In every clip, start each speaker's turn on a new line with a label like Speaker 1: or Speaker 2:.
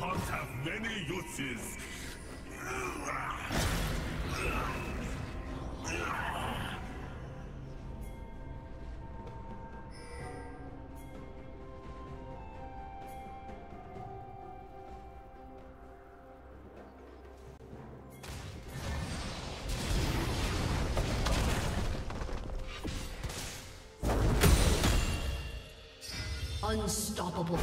Speaker 1: Have many uses.
Speaker 2: Unstoppable.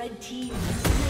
Speaker 2: Red team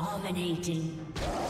Speaker 2: Dominating.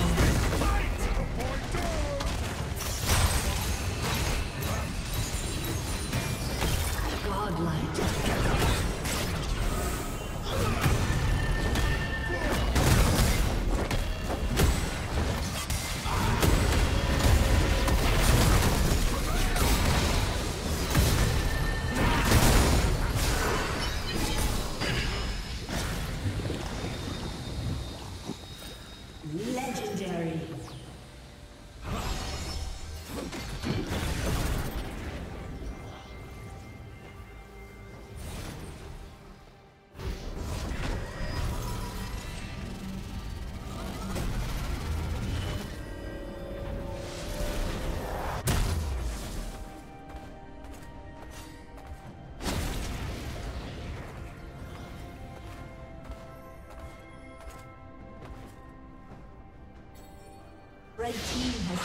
Speaker 2: Red team has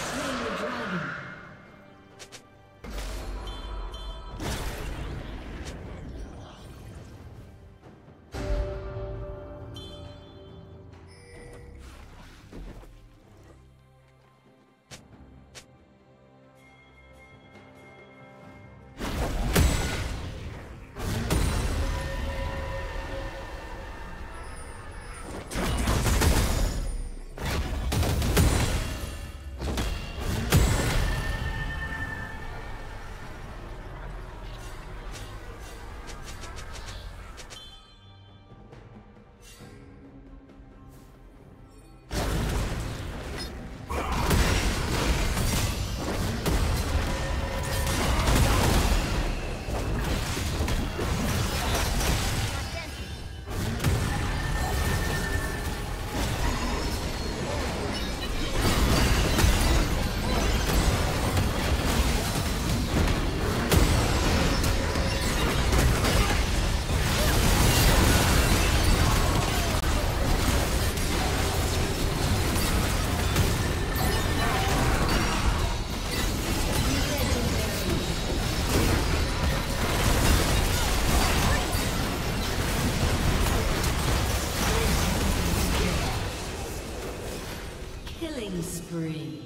Speaker 2: spree.